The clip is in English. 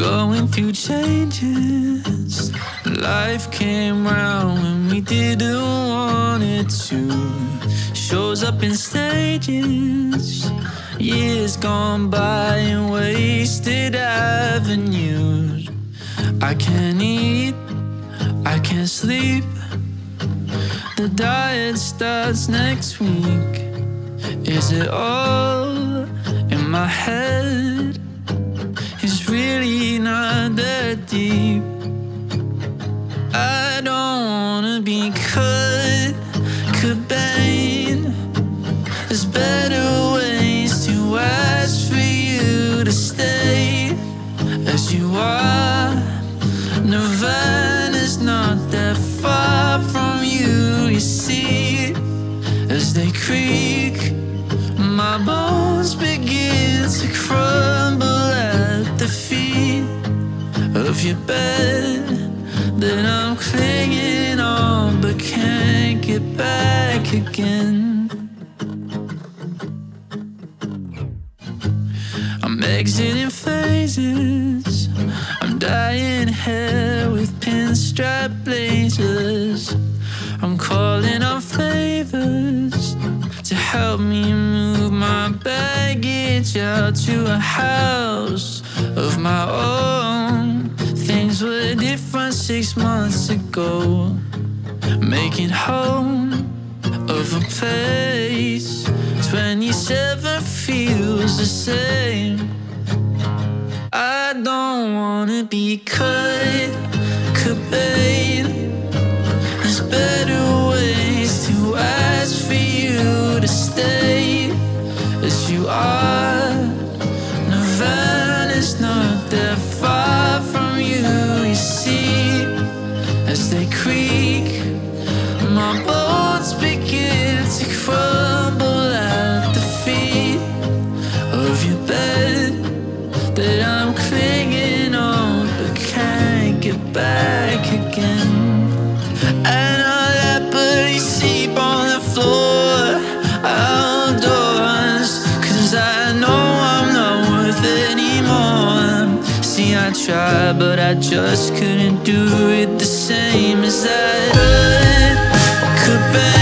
going through changes. Life came round when we didn't want it to. Shows up in stages. Years gone by and wasted avenues. I can't eat, I can't sleep. The diet starts next week. Is it all in my head? Not that deep. I don't wanna be Kurt Cobain. There's better ways to ask for you to stay as you are. Nirvana's not that far from you, you see. As they creak, my bones begin to crumble at the feet of your bed that I'm clinging on but can't get back again. I'm exiting phases. I'm dyeing hair with pinstripe blazers. I'm calling on favors to help me move my baggage out to a house of my own. Things were different six months ago. Making home of a place 27 feels the same. I don't wanna be Kurt Cobain. There's better ways to ask for you to stay as you are. Nirvana's not that far you, as they creak. My bones begin to crumble at the feet of your bed that I'm clinging on but can't get back I tried, but I just couldn't do it the same as I could. Cobain.